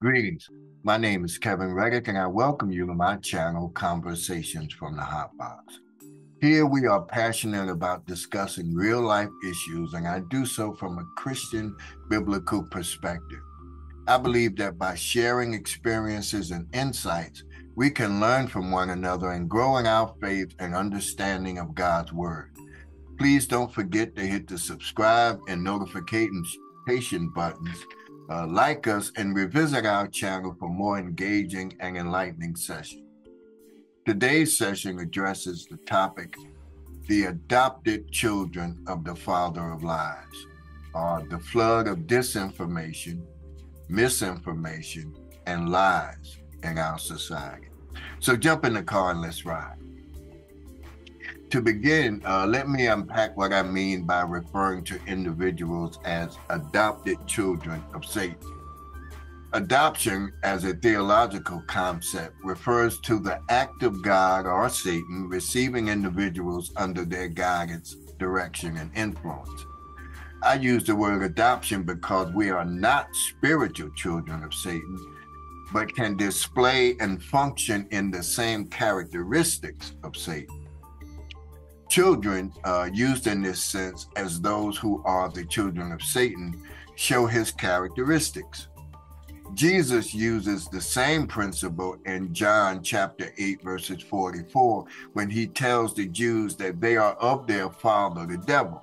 Greetings. My name is Kevin Reddick, and I welcome you to my channel, Conversations from the Hot Box. Here we are passionate about discussing real life issues, and I do so from a Christian biblical perspective. I believe that by sharing experiences and insights, we can learn from one another and grow in our faith and understanding of God's Word. Please don't forget to hit the subscribe and notification buttons uh, like us and revisit our channel for more engaging and enlightening sessions. Today's session addresses the topic The Adopted Children of the Father of Lies, or the flood of disinformation, misinformation, and lies in our society. So jump in the car and let's ride. To begin, uh, let me unpack what I mean by referring to individuals as adopted children of Satan. Adoption, as a theological concept, refers to the act of God or Satan receiving individuals under their guidance, direction, and influence. I use the word adoption because we are not spiritual children of Satan, but can display and function in the same characteristics of Satan children uh, used in this sense as those who are the children of Satan show his characteristics. Jesus uses the same principle in John chapter 8, verses 44, when he tells the Jews that they are of their father, the devil.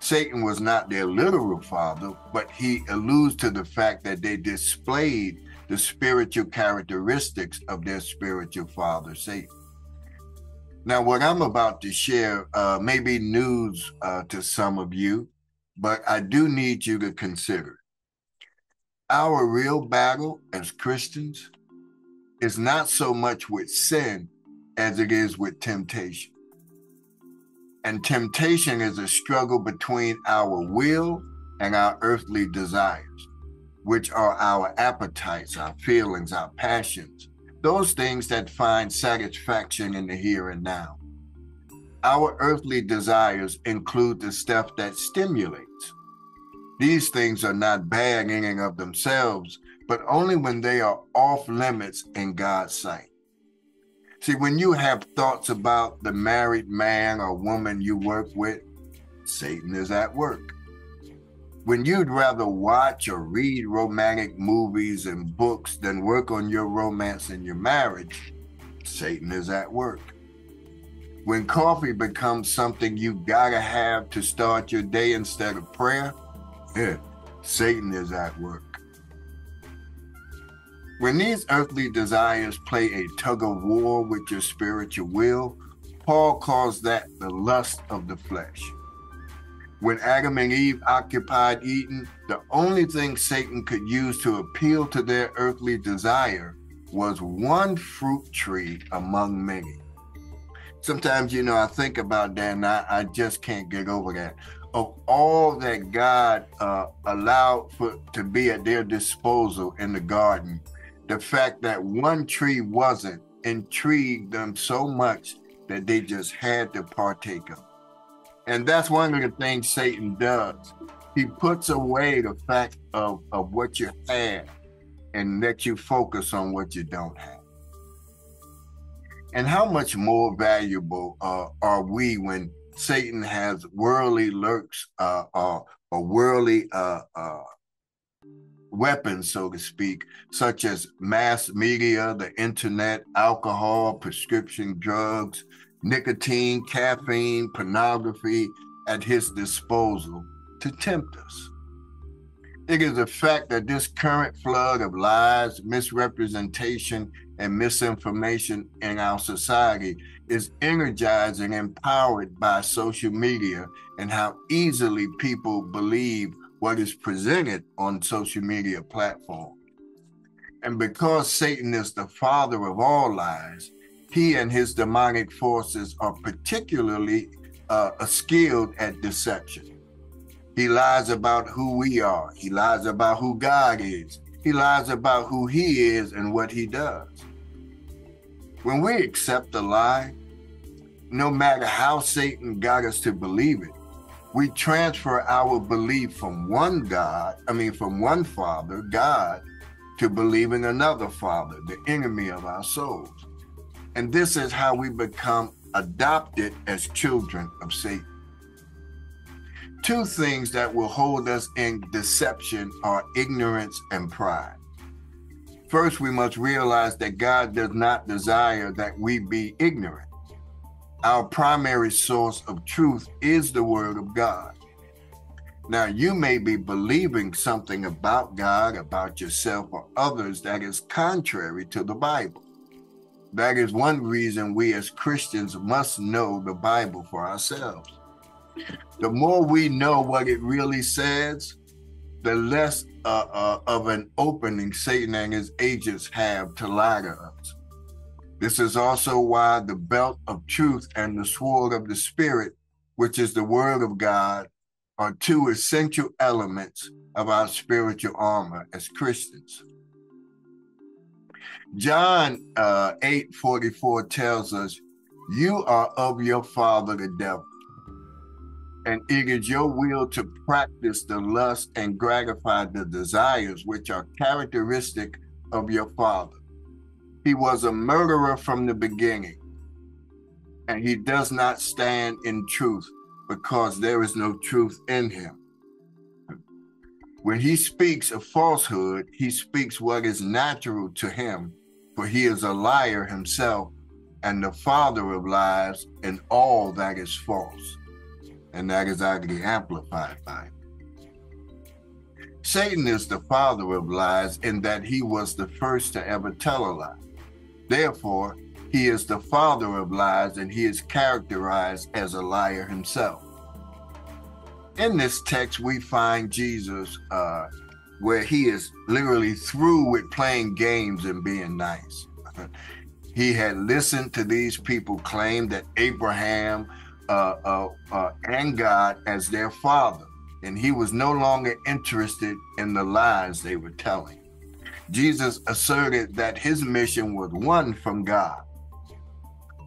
Satan was not their literal father, but he alludes to the fact that they displayed the spiritual characteristics of their spiritual father, Satan. Now, what I'm about to share uh, may be news uh, to some of you, but I do need you to consider our real battle as Christians is not so much with sin as it is with temptation. And temptation is a struggle between our will and our earthly desires, which are our appetites, our feelings, our passions, those things that find satisfaction in the here and now. Our earthly desires include the stuff that stimulates. These things are not bad in and of themselves, but only when they are off limits in God's sight. See, when you have thoughts about the married man or woman you work with, Satan is at work when you'd rather watch or read romantic movies and books than work on your romance and your marriage, Satan is at work. When coffee becomes something you gotta have to start your day instead of prayer, yeah, Satan is at work. When these earthly desires play a tug of war with your spiritual will, Paul calls that the lust of the flesh. When Adam and Eve occupied Eden, the only thing Satan could use to appeal to their earthly desire was one fruit tree among many. Sometimes, you know, I think about that and I, I just can't get over that. Of all that God uh, allowed for to be at their disposal in the garden, the fact that one tree wasn't intrigued them so much that they just had to partake of. And that's one of the things Satan does. He puts away the fact of, of what you have and let you focus on what you don't have. And how much more valuable uh, are we when Satan has worldly lurks uh, uh, or worldly uh, uh, weapons, so to speak, such as mass media, the internet, alcohol, prescription drugs, nicotine, caffeine, pornography at his disposal to tempt us. It is a fact that this current flood of lies, misrepresentation, and misinformation in our society is energized and empowered by social media and how easily people believe what is presented on social media platforms. And because Satan is the father of all lies, he and his demonic forces are particularly uh, skilled at deception. He lies about who we are. He lies about who God is. He lies about who he is and what he does. When we accept a lie, no matter how Satan got us to believe it, we transfer our belief from one God, I mean, from one Father, God, to believing another father, the enemy of our souls. And this is how we become adopted as children of Satan. Two things that will hold us in deception are ignorance and pride. First, we must realize that God does not desire that we be ignorant. Our primary source of truth is the Word of God. Now, you may be believing something about God, about yourself, or others that is contrary to the Bible. That is one reason we as Christians must know the Bible for ourselves. The more we know what it really says, the less uh, uh, of an opening Satan and his agents have to lie to us. This is also why the belt of truth and the sword of the Spirit, which is the Word of God, are two essential elements of our spiritual armor as Christians. John uh, 8 44 tells us, You are of your father, the devil, and it is your will to practice the lust and gratify the desires which are characteristic of your father. He was a murderer from the beginning, and he does not stand in truth because there is no truth in him. When he speaks of falsehood, he speaks what is natural to him, for he is a liar himself and the father of lies and all that is false. And that is actually amplified by it. Satan is the father of lies in that he was the first to ever tell a lie. Therefore, he is the father of lies and he is characterized as a liar himself. In this text, we find Jesus uh, where he is literally through with playing games and being nice. he had listened to these people claim that Abraham uh, uh, uh, and God as their father, and he was no longer interested in the lies they were telling. Jesus asserted that his mission was one from God.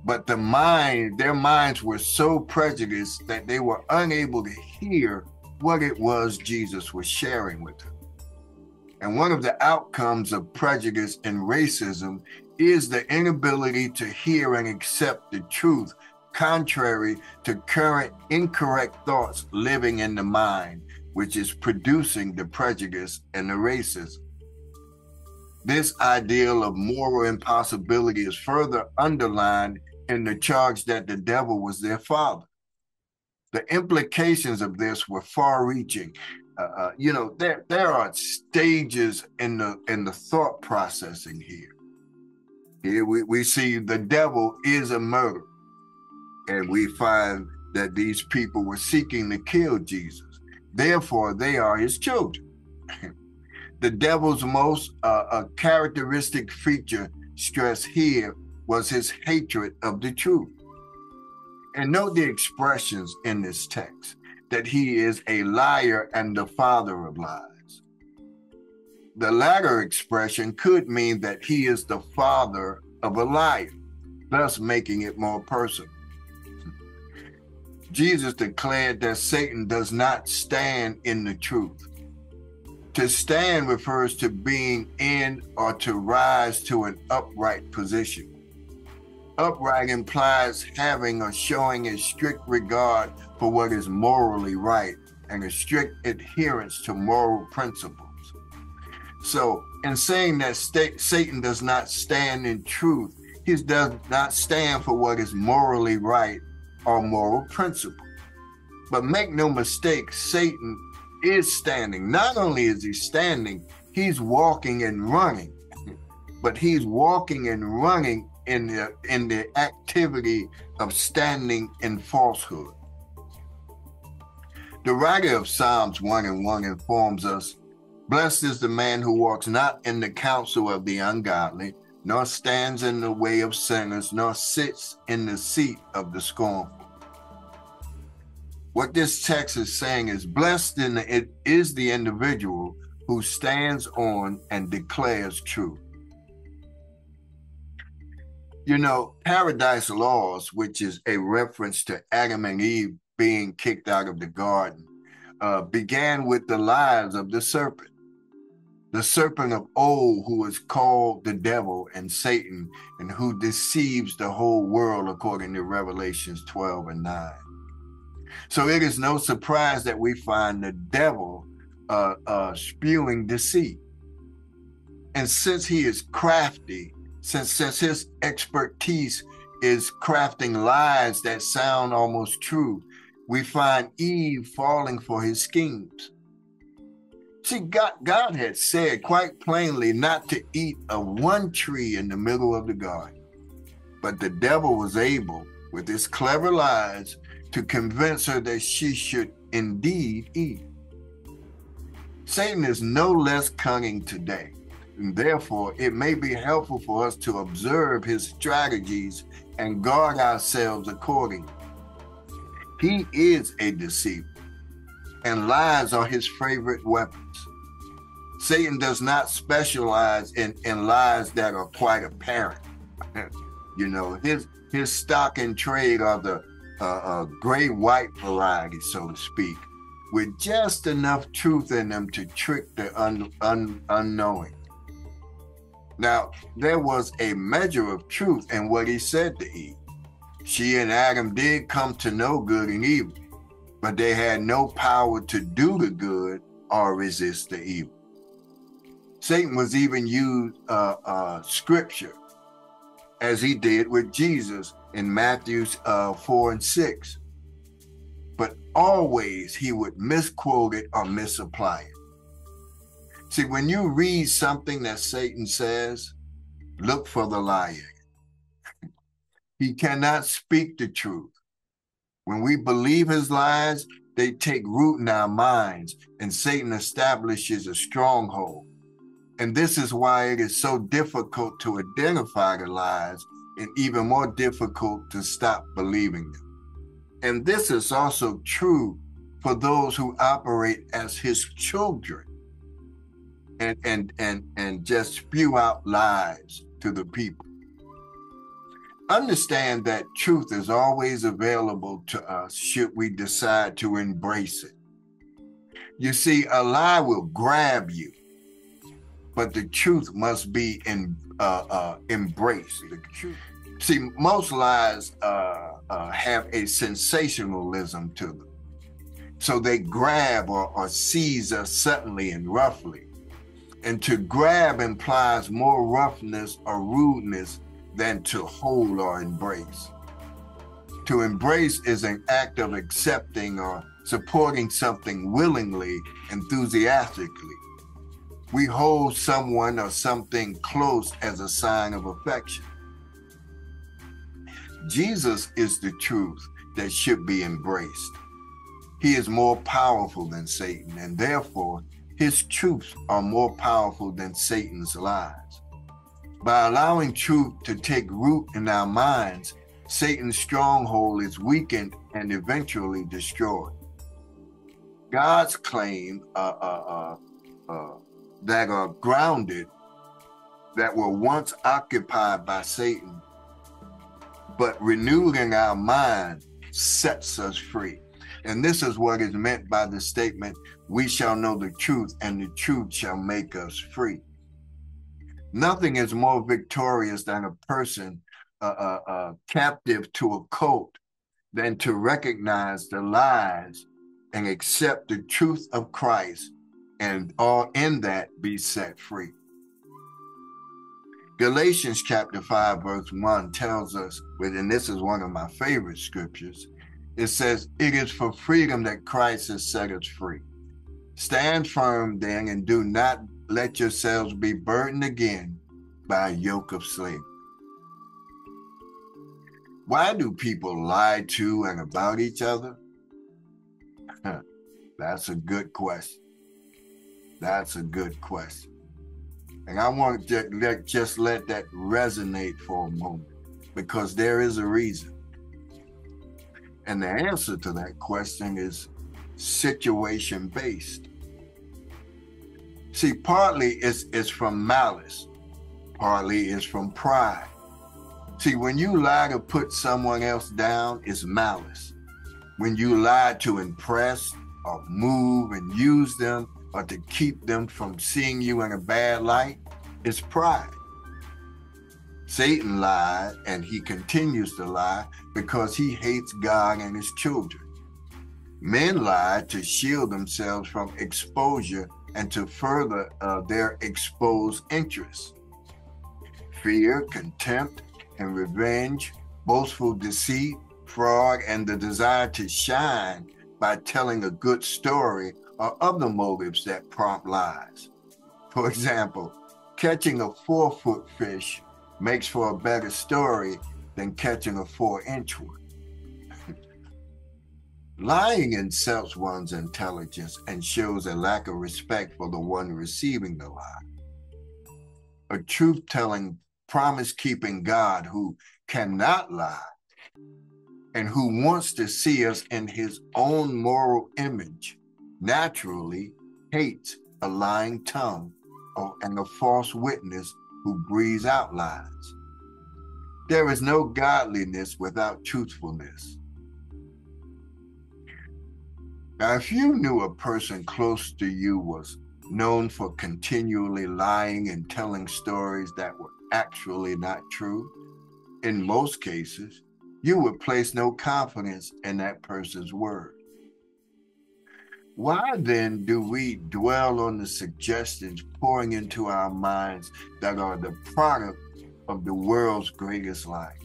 But the mind, their minds were so prejudiced that they were unable to hear what it was Jesus was sharing with them. And one of the outcomes of prejudice and racism is the inability to hear and accept the truth, contrary to current incorrect thoughts living in the mind, which is producing the prejudice and the racism. This ideal of moral impossibility is further underlined in the charge that the devil was their father. The implications of this were far-reaching. Uh, uh, you know, there there are stages in the in the thought processing here. Here we, we see the devil is a murderer, and we find that these people were seeking to kill Jesus. Therefore, they are his children. the devil's most uh, characteristic feature stressed here was his hatred of the truth. And note the expressions in this text that he is a liar and the father of lies. The latter expression could mean that he is the father of a liar, thus making it more personal. Jesus declared that Satan does not stand in the truth. To stand refers to being in or to rise to an upright position. Upright implies having or showing a strict regard for what is morally right and a strict adherence to moral principles. So, in saying that Satan does not stand in truth, he does not stand for what is morally right or moral principle. But make no mistake, Satan is standing. Not only is he standing, he's walking and running, but he's walking and running in the in the activity of standing in falsehood. The writer of Psalms 1 and 1 informs us Blessed is the man who walks not in the counsel of the ungodly, nor stands in the way of sinners, nor sits in the seat of the scornful. What this text is saying is blessed in the, it is the individual who stands on and declares truth. You know, Paradise Lost, which is a reference to Adam and Eve being kicked out of the garden, uh, began with the lies of the serpent. the serpent of old who is called the devil and Satan and who deceives the whole world according to Revelations 12 and 9. So it is no surprise that we find the devil uh, uh, spewing deceit. And since he is crafty, since, since his expertise is crafting lies that sound almost true, we find Eve falling for his schemes. See, God, God had said quite plainly not to eat of one tree in the middle of the garden. But the devil was able, with his clever lies, to convince her that she should indeed eat. Satan is no less cunning today, and therefore it may be helpful for us to observe his strategies and guard ourselves accordingly. He is a deceiver, and lies are his favorite weapons. Satan does not specialize in, in lies that are quite apparent. you know, his his stock and trade are the uh, uh, gray white variety, so to speak, with just enough truth in them to trick the un, un, unknowing. Now, there was a measure of truth in what he said to Eve. She and Adam did come to know good and evil, but they had no power to do the good or resist the evil. Satan was even used uh, uh, scripture as he did with Jesus in Matthew uh, 4 and 6. But always he would misquote it or misapply it. See, when you read something that Satan says, look for the liar. he cannot speak the truth. When we believe his lies, they take root in our minds, and Satan establishes a stronghold. And this is why it is so difficult to identify the lies and even more difficult to stop believing them. And this is also true for those who operate as his children and and and and just spew out lies to the people. Understand that truth is always available to us should we decide to embrace it. You see, a lie will grab you but the truth must be in, uh, uh, embraced. See, most lies uh, uh, have a sensationalism to them. So they grab or, or seize us suddenly and roughly. And to grab implies more roughness or rudeness than to hold or embrace. To embrace is an act of accepting or supporting something willingly, enthusiastically we hold someone or something close as a sign of affection. Jesus is the truth that should be embraced. He is more powerful than Satan, and therefore his truths are more powerful than Satan's lies. By allowing truth to take root in our minds, Satan's stronghold is weakened and eventually destroyed. God's claim uh, uh, uh, uh that are grounded, that were once occupied by Satan, but renewing our mind sets us free. And this is what is meant by the statement, we shall know the truth, and the truth shall make us free. Nothing is more victorious than a person uh, uh, uh, captive to a cult than to recognize the lies and accept the truth of Christ and all in that be set free. Galatians chapter 5, verse 1 tells us, and this is one of my favorite scriptures, it says, It is for freedom that Christ has set us free. Stand firm then and do not let yourselves be burdened again by a yoke of slavery. Why do people lie to and about each other? That's a good question. That's a good question. And I want to just let that resonate for a moment because there is a reason. And the answer to that question is situation based. See, partly it's, it's from malice, partly it's from pride. See, when you lie to put someone else down, it's malice. When you lie to impress or move and use them, or to keep them from seeing you in a bad light it's pride. Satan lied and he continues to lie because he hates God and his children. Men lie to shield themselves from exposure and to further uh, their exposed interests. Fear, contempt, and revenge, boastful deceit, fraud, and the desire to shine by telling a good story are other motives that prompt lies. For example, catching a four foot fish makes for a better story than catching a four inch one. Lying insults one's intelligence and shows a lack of respect for the one receiving the lie. A truth telling, promise keeping God who cannot lie and who wants to see us in his own moral image naturally hates a lying tongue and a false witness who breathes out lies. There is no godliness without truthfulness. Now, if you knew a person close to you was known for continually lying and telling stories that were actually not true, in most cases, you would place no confidence in that person's word. Why then do we dwell on the suggestions pouring into our minds that are the product of the world's greatest lie?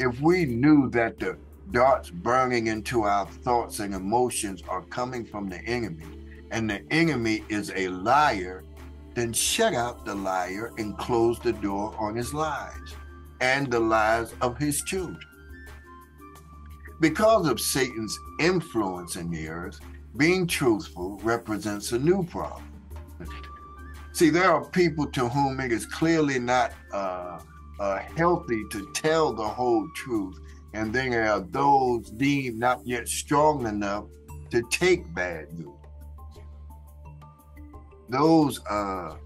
If we knew that the darts burning into our thoughts and emotions are coming from the enemy, and the enemy is a liar, then shut out the liar and close the door on his lies and the lives of his children. Because of Satan's influence in the earth, being truthful represents a new problem. See, there are people to whom it is clearly not uh, uh, healthy to tell the whole truth, and then there are those deemed not yet strong enough to take bad news. Those uh,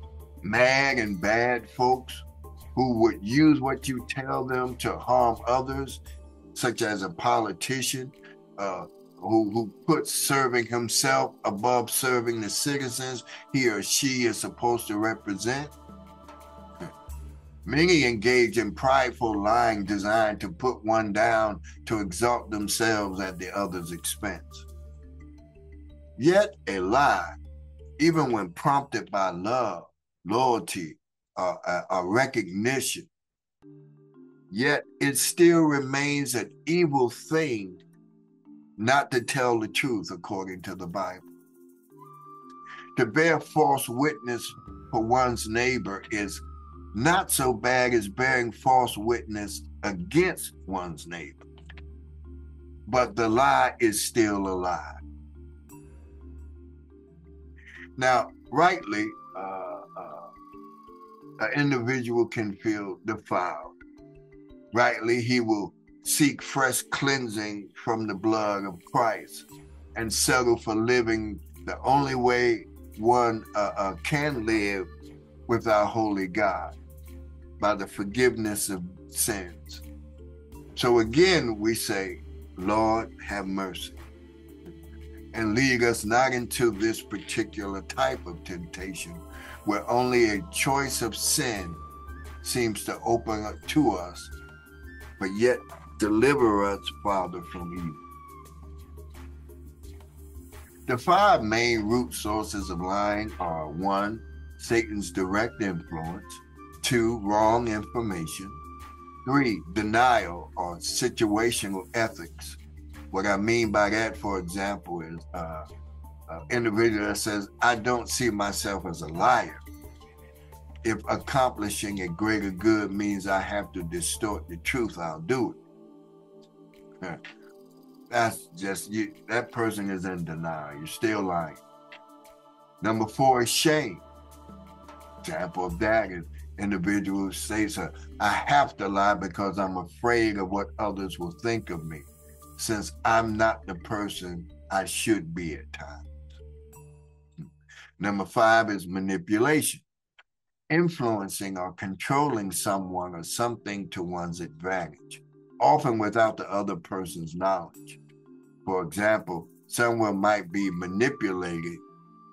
mad and bad folks who would use what you tell them to harm others, such as a politician uh, who, who puts serving himself above serving the citizens he or she is supposed to represent. Many engage in prideful lying designed to put one down to exalt themselves at the other's expense. Yet a lie, even when prompted by love, loyalty, a, a recognition, yet it still remains an evil thing not to tell the truth according to the Bible. To bear false witness for one's neighbor is not so bad as bearing false witness against one's neighbor. But the lie is still a lie. Now, rightly, uh, an individual can feel defiled. Rightly, he will seek fresh cleansing from the blood of Christ and settle for living the only way one uh, uh, can live with our holy God by the forgiveness of sins. So again, we say, Lord, have mercy and lead us not into this particular type of temptation where only a choice of sin seems to open up to us, but yet deliver us, Father, from evil. The five main root sources of lying are one, Satan's direct influence, two, wrong information, three, denial or situational ethics. What I mean by that, for example, is uh, uh, individual that says, I don't see myself as a liar. If accomplishing a greater good means I have to distort the truth, I'll do it. That's just you. That person is in denial. You're still lying. Number four is shame. Example of that is individual says, I have to lie because I'm afraid of what others will think of me, since I'm not the person I should be at times. Number five is manipulation, influencing or controlling someone or something to one's advantage, often without the other person's knowledge. For example, someone might be manipulated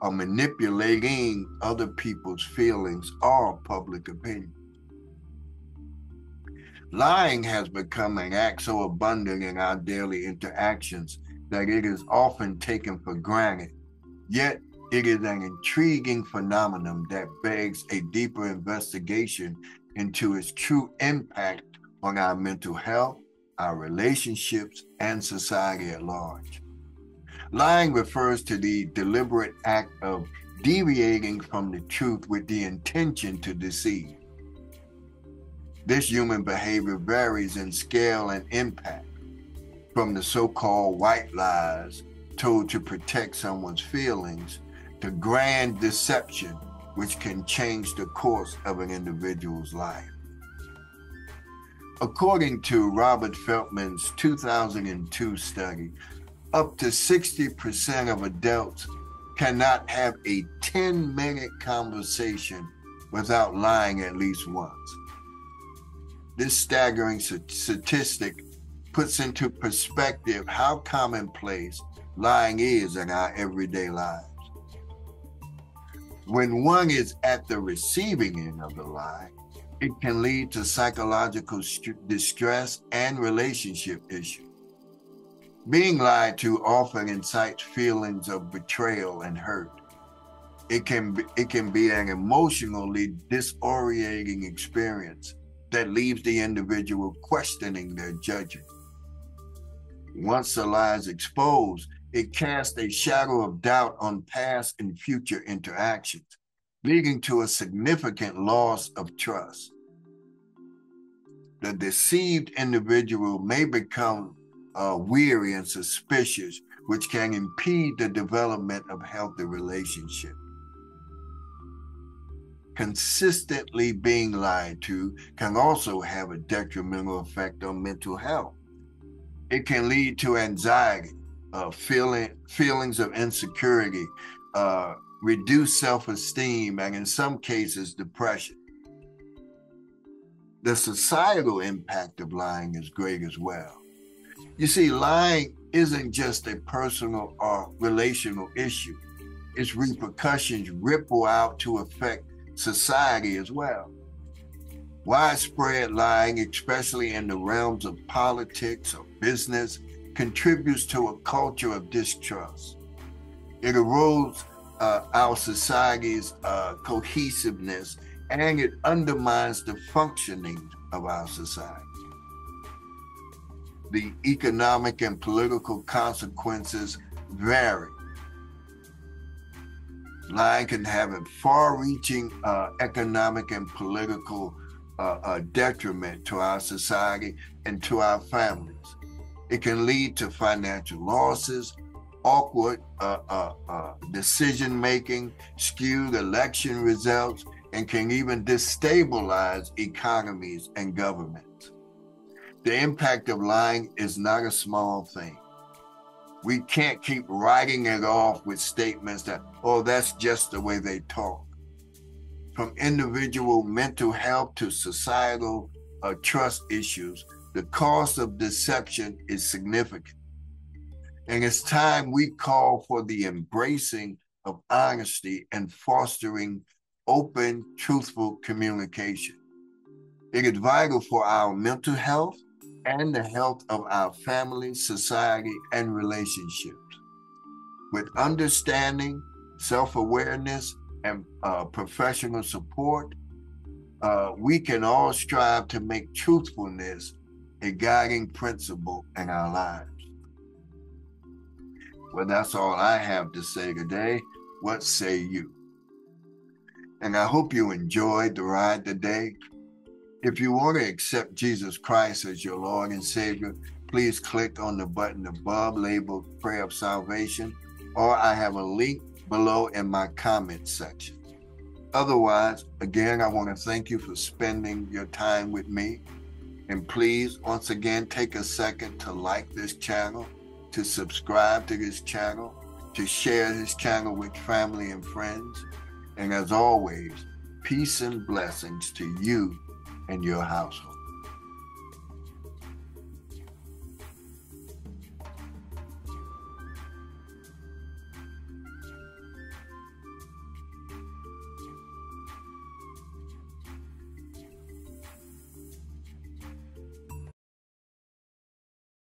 or manipulating other people's feelings or public opinion. Lying has become an act so abundant in our daily interactions that it is often taken for granted. Yet, it is an intriguing phenomenon that begs a deeper investigation into its true impact on our mental health, our relationships, and society at large. Lying refers to the deliberate act of deviating from the truth with the intention to deceive. This human behavior varies in scale and impact, from the so called white lies told to protect someone's feelings to grand deception, which can change the course of an individual's life. According to Robert Feldman's 2002 study, up to 60% of adults cannot have a 10 minute conversation without lying at least once. This staggering statistic puts into perspective how commonplace lying is in our everyday lives. When one is at the receiving end of the lie, it can lead to psychological distress and relationship issues. Being lied to often incites feelings of betrayal and hurt. It can be, it can be an emotionally disorienting experience that leaves the individual questioning their judgment. Once the lie is exposed, it casts a shadow of doubt on past and future interactions, leading to a significant loss of trust. The deceived individual may become uh, weary and suspicious, which can impede the development of healthy relationships consistently being lied to can also have a detrimental effect on mental health. It can lead to anxiety, uh, feeling feelings of insecurity, uh, reduced self-esteem, and in some cases, depression. The societal impact of lying is great as well. You see, lying isn't just a personal or relational issue. Its repercussions ripple out to affect society as well. Widespread lying, especially in the realms of politics or business, contributes to a culture of distrust. It erodes uh, our society's uh, cohesiveness and it undermines the functioning of our society. The economic and political consequences vary Lying can have a far-reaching uh, economic and political uh, uh, detriment to our society and to our families. It can lead to financial losses, awkward uh, uh, uh, decision making, skewed election results, and can even destabilize economies and governments. The impact of lying is not a small thing we can't keep writing it off with statements that, oh, that's just the way they talk. From individual mental health to societal uh, trust issues, the cost of deception is significant. And it's time we call for the embracing of honesty and fostering open, truthful communication. It is vital for our mental health and the health of our family, society, and relationships. With understanding, self awareness, and uh, professional support, uh, we can all strive to make truthfulness a guiding principle in our lives. Well, that's all I have to say today. What say you? And I hope you enjoyed the ride today. If you want to accept Jesus Christ as your Lord and Savior, please click on the button above labeled Prayer of Salvation, or I have a link below in my comment section. Otherwise, again, I want to thank you for spending your time with me. And please, once again, take a second to like this channel, to subscribe to this channel, to share this channel with family and friends. And as always, peace and blessings to you and your household.